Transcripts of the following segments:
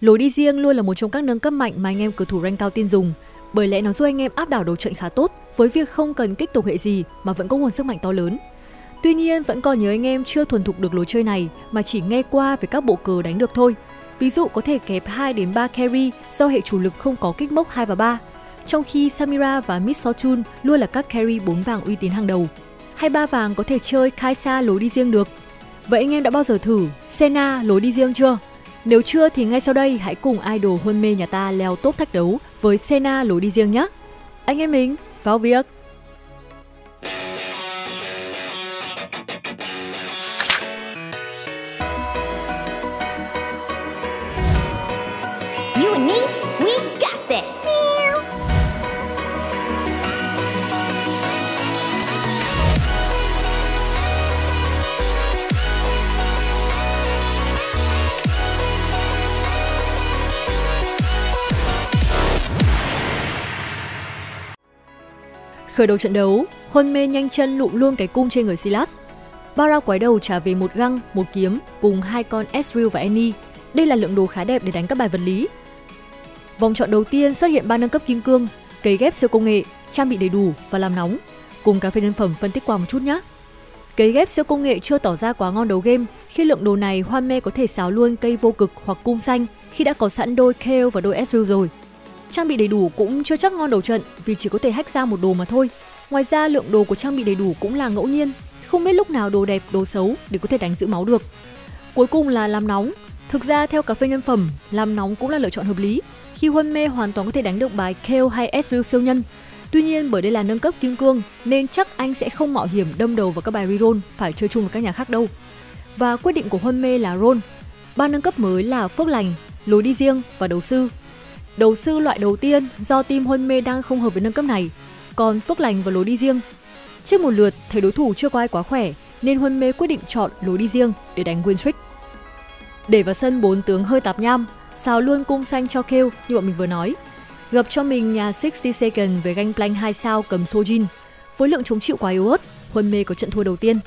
Lối đi riêng luôn là một trong các nâng cấp mạnh mà anh em cầu thủ rank cao tin dùng, bởi lẽ nó giúp anh em áp đảo đấu trận khá tốt với việc không cần kích tục hệ gì mà vẫn có nguồn sức mạnh to lớn. Tuy nhiên vẫn còn nhớ anh em chưa thuần thục được lối chơi này mà chỉ nghe qua về các bộ cờ đánh được thôi. Ví dụ có thể kẹp 2 đến 3 carry do hệ chủ lực không có kích mốc 2 và 3, trong khi Samira và Miss Fortune luôn là các carry 4 vàng uy tín hàng đầu. Hay ba vàng có thể chơi Kaisa lối đi riêng được. Vậy anh em đã bao giờ thử Senna lối đi riêng chưa? Nếu chưa thì ngay sau đây hãy cùng idol hôn mê nhà ta leo top thách đấu với Sena lối đi riêng nhé. Anh em mình, vào việc! Khởi đầu trận đấu, hôn mê nhanh chân lụm luôn cái cung trên người Silas. Barao quái đầu trả về một găng, một kiếm cùng hai con Ezreal và Annie. Đây là lượng đồ khá đẹp để đánh các bài vật lý. Vòng chọn đầu tiên xuất hiện ba nâng cấp kim cương, cấy ghép siêu công nghệ, trang bị đầy đủ và làm nóng. Cùng cà phê nhân phẩm phân tích qua một chút nhé. Cấy ghép siêu công nghệ chưa tỏ ra quá ngon đầu game khi lượng đồ này Hoan Mê có thể xáo luôn cây vô cực hoặc cung xanh khi đã có sẵn đôi Kale và đôi Ezreal rồi. Trang bị đầy đủ cũng chưa chắc ngon đầu trận vì chỉ có thể hack ra một đồ mà thôi. Ngoài ra lượng đồ của trang bị đầy đủ cũng là ngẫu nhiên, không biết lúc nào đồ đẹp, đồ xấu để có thể đánh giữ máu được. Cuối cùng là làm nóng. Thực ra theo cà phê nhân phẩm, làm nóng cũng là lựa chọn hợp lý khi Huân Mê hoàn toàn có thể đánh được bài Kale hay Ezreal siêu nhân. Tuy nhiên bởi đây là nâng cấp kim cương nên chắc anh sẽ không mạo hiểm đâm đầu vào các bài reroll phải chơi chung với các nhà khác đâu. Và quyết định của Huân Mê là roll. Ba nâng cấp mới là phước lành, lối đi riêng và đầu sư. Đầu sư loại đầu tiên do team Huân Mê đang không hợp với nâng cấp này, còn phước lành và lối đi riêng. Trước một lượt thấy đối thủ chưa có ai quá khỏe nên Huân Mê quyết định chọn lối đi riêng để đánh win streak. Để vào sân bốn tướng hơi tạp nham, xào luôn cung xanh cho kêu như bọn mình vừa nói. Gặp cho mình nhà 60 second với gangplank 2 sao cầm Sojin. Với lượng chống chịu quá yếu ớt, Huân Mê có trận thua đầu tiên.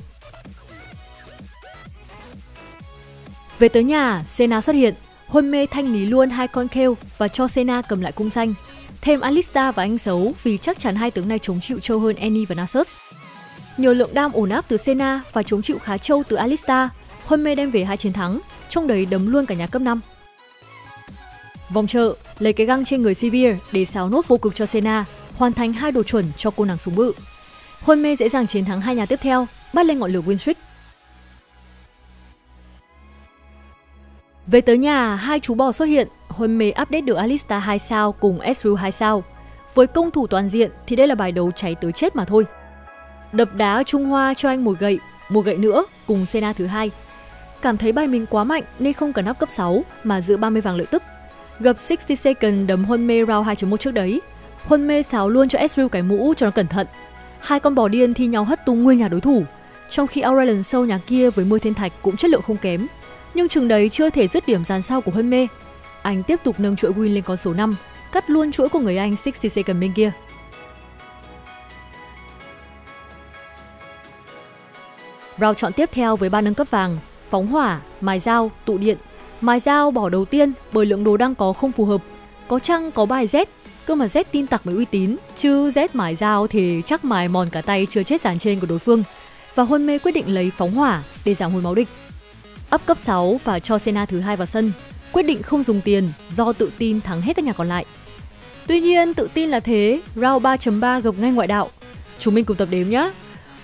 Về tới nhà, Sena xuất hiện. Huân Mê thanh lý luôn hai con kêu và cho Senna cầm lại cung xanh. Thêm Alista và anh xấu vì chắc chắn hai tướng này chống chịu trâu hơn Annie và Nasus. Nhờ lượng đam ổn áp từ Senna và chống chịu khá trâu từ Alista, Huân Mê đem về hai chiến thắng, trong đấy đấm luôn cả nhà cấp 5. Vòng chợ, lấy cái găng trên người Sivir để xáo nốt vô cực cho Senna, hoàn thành hai đồ chuẩn cho cô nàng súng bự. Huân Mê dễ dàng chiến thắng hai nhà tiếp theo, bắt lên ngọn lửa win Về tới nhà, hai chú bò xuất hiện, hôn Mê update được Alista 2 sao cùng Ezreal 2 sao. Với công thủ toàn diện thì đây là bài đấu cháy tới chết mà thôi. Đập đá Trung Hoa cho anh một gậy, một gậy nữa cùng Senna thứ hai. Cảm thấy bài mình quá mạnh nên không cần nắp cấp 6 mà giữ 30 vàng lợi tức. Gặp 60 second đấm hôn Mê round 2.1 trước đấy. hôn Mê xáo luôn cho Ezreal cái mũ cho nó cẩn thận. Hai con bò điên thi nhau hất tung nguyên nhà đối thủ. Trong khi Aurelion sâu nhà kia với mưa thiên thạch cũng chất lượng không kém. Nhưng chừng đấy chưa thể dứt điểm dàn sau của Huân Mê. Anh tiếp tục nâng chuỗi win lên con số 5, cắt luôn chuỗi của người Anh 60 second bên kia. Round chọn tiếp theo với ba nâng cấp vàng, phóng hỏa, mài dao, tụ điện. Mài dao bỏ đầu tiên bởi lượng đồ đang có không phù hợp. Có chăng có bài Z, cơ mà Z tin tặc mới uy tín, chứ Z mài dao thì chắc mài mòn cả tay chưa chết dàn trên của đối phương. Và hôn mê quyết định lấy phóng hỏa để giảm hồi máu địch ấp cấp 6 và cho Senna thứ hai vào sân, quyết định không dùng tiền do tự tin thắng hết các nhà còn lại. Tuy nhiên, tự tin là thế, round 3.3 gặp ngay ngoại đạo. Chúng mình cùng tập đếm nhé.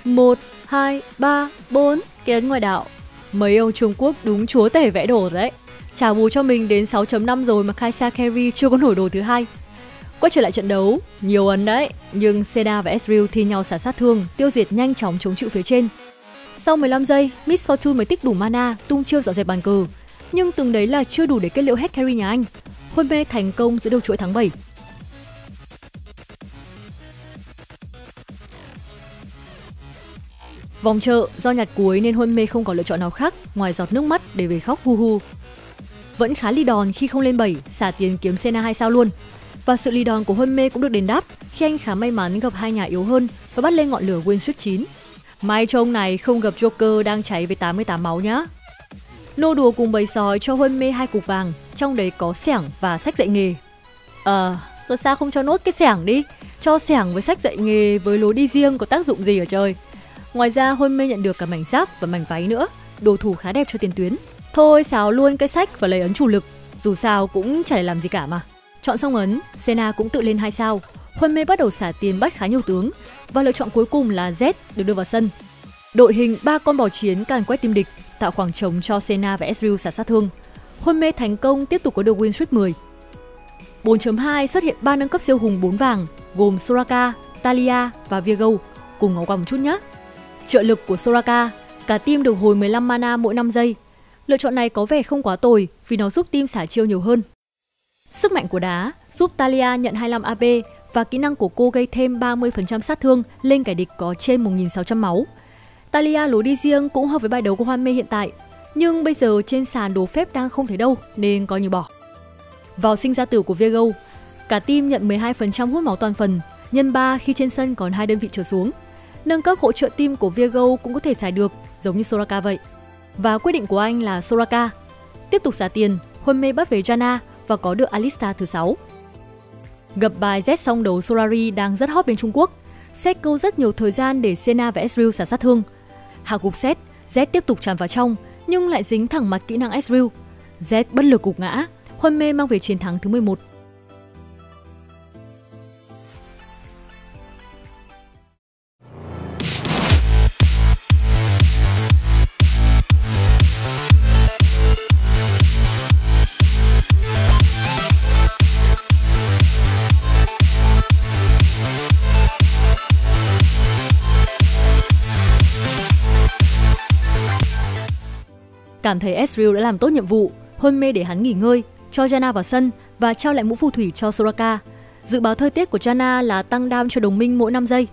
1, 2, 3, 4, kiến ngoại đạo. Mấy ông Trung Quốc đúng chúa tể vẽ đồ đấy. Trả bù cho mình đến 6.5 rồi mà Kaisa Carey chưa có nổi đồ thứ hai. Quay trở lại trận đấu, nhiều ấn đấy, nhưng Seda và Ezreal thi nhau xả sát thương, tiêu diệt nhanh chóng chống chịu phía trên. Sau 15 giây, Miss Fortune mới tích đủ mana, tung chiêu dọn dẹp bàn cờ. Nhưng từng đấy là chưa đủ để kết liễu hết carry nhà anh. Hôn mê thành công giữa đầu chuỗi tháng 7. Vòng chợ, do nhặt cuối nên Huân Mê không có lựa chọn nào khác ngoài giọt nước mắt để về khóc hu hu. Vẫn khá lì đòn khi không lên 7, xả tiền kiếm Senna 2 sao luôn. Và sự lì đòn của Huân Mê cũng được đền đáp khi anh khá may mắn gặp hai nhà yếu hơn và bắt lên ngọn lửa Win Suit 9. May cho ông này không gặp Joker đang cháy với 88 máu nhá. Nô đùa cùng bầy sói cho Huân Mê hai cục vàng, trong đấy có sẻng và sách dạy nghề. Ờ, à, rồi sao không cho nốt cái sẻng đi? Cho sẻng với sách dạy nghề với lối đi riêng có tác dụng gì ở trời? Ngoài ra Huân mê nhận được cả mảnh giáp và mảnh váy nữa, đồ thủ khá đẹp cho tiền tuyến. Thôi xáo luôn cái sách và lấy ấn chủ lực, dù sao cũng chả để làm gì cả mà. Chọn xong ấn, Sena cũng tự lên hai sao. Hôn mê bắt đầu xả tiền bắt khá nhiều tướng và lựa chọn cuối cùng là Z được đưa vào sân. Đội hình ba con bò chiến càn quét tim địch, tạo khoảng trống cho Senna và Ezreal xả sát thương. Hôn mê thành công tiếp tục có được win streak 10. 4.2 xuất hiện ba nâng cấp siêu hùng 4 vàng gồm Soraka, Talia và Viego. Cùng ngó qua một chút nhé. Trợ lực của Soraka, cả team được hồi 15 mana mỗi 5 giây. Lựa chọn này có vẻ không quá tồi vì nó giúp team xả chiêu nhiều hơn. Sức mạnh của đá giúp Talia nhận 25 AP và kỹ năng của cô gây thêm 30% sát thương lên kẻ địch có trên 1.600 máu. Talia lối đi riêng cũng hợp với bài đấu của Hoan Mê hiện tại, nhưng bây giờ trên sàn đồ phép đang không thấy đâu nên coi như bỏ. Vào sinh ra tử của Viego, cả team nhận 12% hút máu toàn phần, nhân 3 khi trên sân còn hai đơn vị trở xuống. Nâng cấp hỗ trợ team của Viego cũng có thể xài được, giống như Soraka vậy. Và quyết định của anh là Soraka. Tiếp tục xả tiền, hôn mê bắt về Jana và có được Alista thứ 6. Gặp bài Z song đấu Solari đang rất hot bên Trung Quốc. Set câu rất nhiều thời gian để Senna và Ezreal xả sát thương. Hạ gục set, Z tiếp tục tràn vào trong, nhưng lại dính thẳng mặt kỹ năng Ezreal. Z bất lực gục ngã, hôn mê mang về chiến thắng thứ 11. Cảm thấy Ezreal đã làm tốt nhiệm vụ, hôn mê để hắn nghỉ ngơi, cho Jana vào sân và trao lại mũ phù thủy cho Soraka. Dự báo thời tiết của Jana là tăng đam cho đồng minh mỗi 5 giây.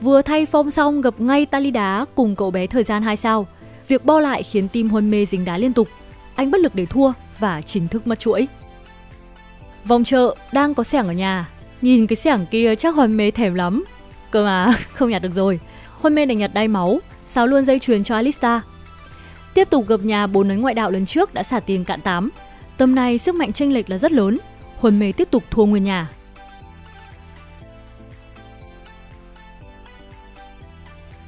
Vừa thay phong xong gặp ngay Tali đá cùng cậu bé thời gian 2 sao. Việc bo lại khiến team hôn mê dính đá liên tục. Anh bất lực để thua và chính thức mất chuỗi. Vòng chợ đang có sẻng ở nhà. Nhìn cái sẻng kia chắc hôn mê thèm lắm. Cơ mà, không nhặt được rồi. Hôn mê đành nhặt đai máu, xáo luôn dây chuyền cho Alista Tiếp tục gặp nhà bốn ấn ngoại đạo lần trước đã xả tiền cạn tám. Tầm này sức mạnh chênh lệch là rất lớn, Huân mê tiếp tục thua nguyên nhà.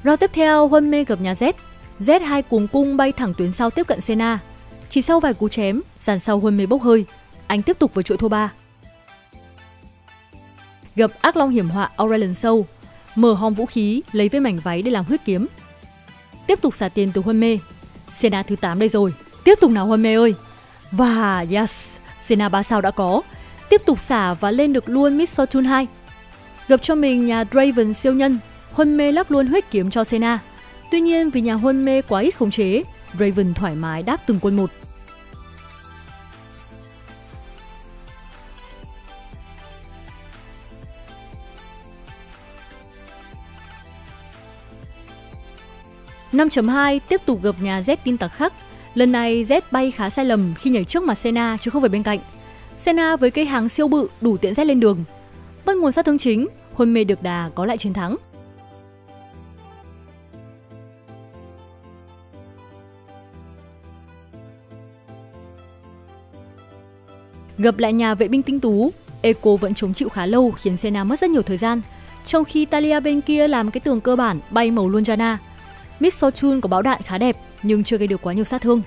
Round tiếp theo, Huân mê gặp nhà Z. Z hai cuồng cung bay thẳng tuyến sau tiếp cận Sena. Chỉ sau vài cú chém, dàn sau Huân mê bốc hơi. Anh tiếp tục với chuỗi thua ba. Gặp ác long hiểm họa Aurelion Soul, mở hòm vũ khí, lấy với mảnh váy để làm huyết kiếm. Tiếp tục xả tiền từ Huân mê, Sena thứ 8 đây rồi. Tiếp tục nào Huân mê ơi. Và yes, Sena 3 sao đã có. Tiếp tục xả và lên được luôn Miss Fortune 2. Gặp cho mình nhà Draven siêu nhân, Huân mê lắp luôn huyết kiếm cho Sena. Tuy nhiên vì nhà Huân mê quá ít khống chế, Draven thoải mái đáp từng quân một. Năm hai tiếp tục gặp nhà Z tin tặc khắc. Lần này Z bay khá sai lầm khi nhảy trước mặt Senna chứ không phải bên cạnh. Senna với cây hàng siêu bự đủ tiện Z lên đường. Bất nguồn sát thương chính, hôn mê được đà có lại chiến thắng. Gặp lại nhà vệ binh tinh tú, Eco vẫn chống chịu khá lâu khiến Senna mất rất nhiều thời gian. Trong khi Talia bên kia làm cái tường cơ bản bay màu luôn Jana, Miss Fortune có báo đạn khá đẹp nhưng chưa gây được quá nhiều sát thương.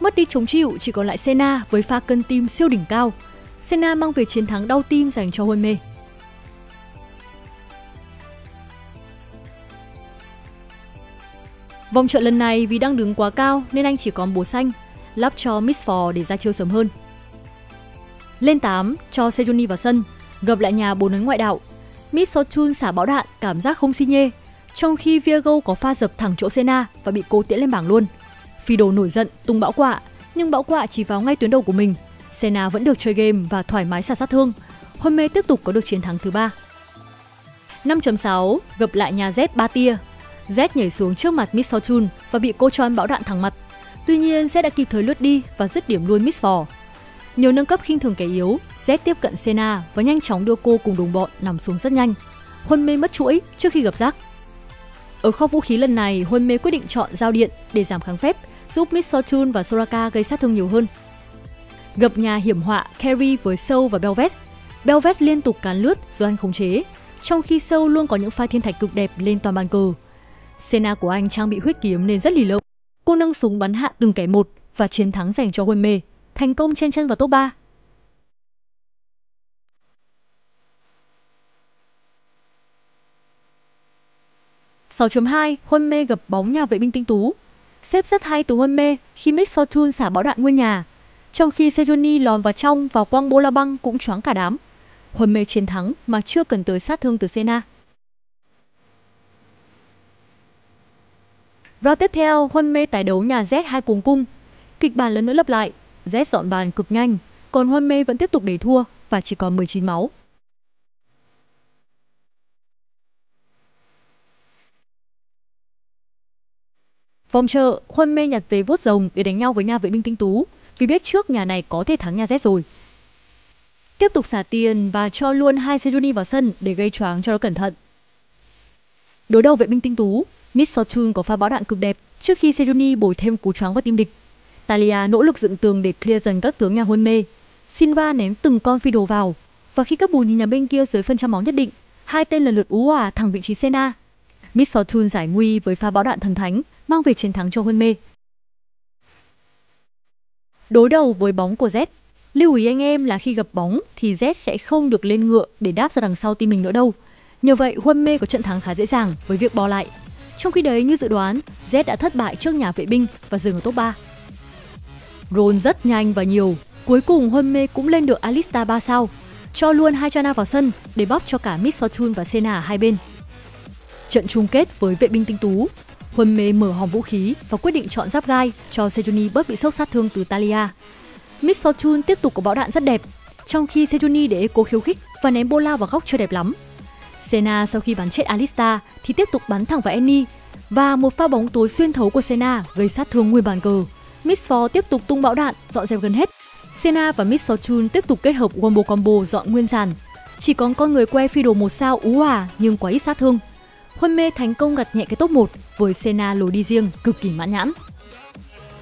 Mất đi chống chịu chỉ còn lại Senna với pha cân tim siêu đỉnh cao. Senna mang về chiến thắng đau tim dành cho hôn mê. Vòng trận lần này vì đang đứng quá cao nên anh chỉ còn búa xanh, lắp cho Miss Ford để ra chiêu sớm hơn. Lên 8 cho Sejuni vào sân, gặp lại nhà bốn ấn ngoại đạo. Miss Fortune xả bão đạn cảm giác không xi nhê, trong khi Viego có pha dập thẳng chỗ Senna và bị cô tiễn lên bảng luôn. Fido nổi giận tung bão quạ, nhưng bão quạ chỉ vào ngay tuyến đầu của mình. Senna vẫn được chơi game và thoải mái xả sát thương. Hôn mê tiếp tục có được chiến thắng thứ ba. 5.6 gặp lại nhà Z ba tia. Z nhảy xuống trước mặt Miss Fortune và bị cô cho ăn bão đạn thẳng mặt. Tuy nhiên Z đã kịp thời lướt đi và dứt điểm luôn Miss Vò. Nhiều nâng cấp khinh thường kẻ yếu, Z tiếp cận Senna và nhanh chóng đưa cô cùng đồng bọn nằm xuống rất nhanh. Hôn mê mất chuỗi trước khi gặp rác. Ở kho vũ khí lần này, Hôn Mê quyết định chọn dao điện để giảm kháng phép, giúp Miss Fortune và Soraka gây sát thương nhiều hơn. Gặp nhà hiểm họa Carrie với sâu và Belvet. Belvet liên tục cán lướt do anh khống chế, trong khi sâu luôn có những pha thiên thạch cực đẹp lên toàn bàn cờ. Sena của anh trang bị huyết kiếm nên rất lì lợm. Cô nâng súng bắn hạ từng kẻ một và chiến thắng dành cho Hôn Mê, thành công trên chân vào top 3. Sáu chấm hai, Huân Mê gặp bóng nhà vệ binh tinh tú. Xếp rất hay từ Huân Mê khi Mick Sotun xả bão đạn nguyên nhà, trong khi Sejoni lòn vào trong và Quang bola băng cũng choáng cả đám. Huân Mê chiến thắng mà chưa cần tới sát thương từ Sena Round tiếp theo, Huân Mê tái đấu nhà Z hai cùng cung. Kịch bản lần nữa lặp lại, Z dọn bàn cực nhanh, còn Huân Mê vẫn tiếp tục để thua và chỉ còn 19 máu. Vòng chợ, Huân Mê nhặt về vuốt rồng để đánh nhau với nhà vệ binh tinh tú, vì biết trước nhà này có thể thắng nhà Z rồi. Tiếp tục xả tiền và cho luôn hai Sejuni vào sân để gây choáng cho nó cẩn thận. Đối đầu vệ binh tinh tú, Miss Fortune có pha bão đạn cực đẹp trước khi Sejuni bồi thêm cú choáng vào tim địch. Talia nỗ lực dựng tường để clear dần các tướng nhà hôn mê. Silva ném từng con phi đồ vào và khi các bù nhìn nhà bên kia dưới phân trăm máu nhất định, hai tên lần lượt ú hòa thẳng vị trí Sena Miss Fortune giải nguy với pha bão đạn thần thánh mang về chiến thắng cho hôn mê. Đối đầu với bóng của Z, lưu ý anh em là khi gặp bóng thì Z sẽ không được lên ngựa để đáp ra đằng sau team mình nữa đâu. Nhờ vậy, Huân Mê có trận thắng khá dễ dàng với việc bò lại. Trong khi đấy, như dự đoán, Z đã thất bại trước nhà vệ binh và dừng ở top 3. Roll rất nhanh và nhiều. Cuối cùng Huân Mê cũng lên được Alista 3 sao, cho luôn hai Chana vào sân để bóp cho cả Miss Fortune và Sena hai bên. Trận chung kết với vệ binh tinh tú, Huân Mê mở hòm vũ khí và quyết định chọn giáp gai cho Sejuni bớt bị sốc sát thương từ Talia. Miss Fortune tiếp tục có bão đạn rất đẹp, trong khi Sejuni để cố khiêu khích và ném bola vào góc chưa đẹp lắm. Sena sau khi bắn chết Alista thì tiếp tục bắn thẳng vào Annie và một pha bóng tối xuyên thấu của Sena gây sát thương nguyên bàn cờ. Miss For tiếp tục tung bão đạn, dọn dẹp gần hết. Sena và Miss Fortune tiếp tục kết hợp combo combo dọn nguyên dàn. Chỉ còn con người que phi đồ một sao ú hòa nhưng quá ít sát thương. Huân Mê thành công gặt nhẹ cái top 1 với Senna lối đi riêng cực kỳ mãn nhãn.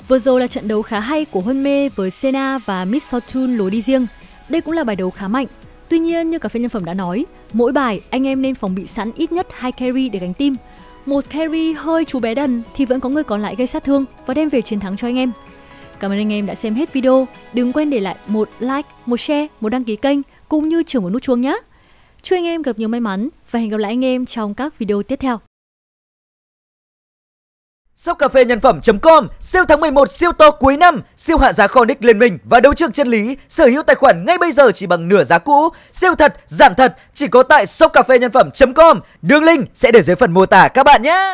Vừa rồi là trận đấu khá hay của Huân Mê với Senna và Miss Fortune lối đi riêng. Đây cũng là bài đấu khá mạnh. Tuy nhiên như cà phê nhân phẩm đã nói, mỗi bài anh em nên phòng bị sẵn ít nhất hai carry để gánh team. Một carry hơi chú bé đần thì vẫn có người còn lại gây sát thương và đem về chiến thắng cho anh em. Cảm ơn anh em đã xem hết video. Đừng quên để lại một like, một share, một đăng ký kênh cũng như chưởng một nút chuông nhé. Chúc anh em gặp nhiều may mắn và hẹn gặp lại anh em trong các video tiếp theo. Shop cà phê nhân phẩm.com siêu tháng 11 siêu to cuối năm, siêu hạ giá kho nick liên minh và đấu trường chân lý, sở hữu tài khoản ngay bây giờ chỉ bằng nửa giá cũ, siêu thật, giảm thật, chỉ có tại shop cà phê nhân phẩm.com. Đường link sẽ để dưới phần mô tả các bạn nhé.